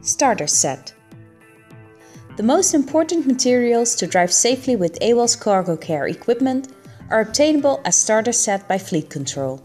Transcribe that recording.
Starter Set The most important materials to drive safely with Ewals cargo care equipment are obtainable as starter set by Fleet Control.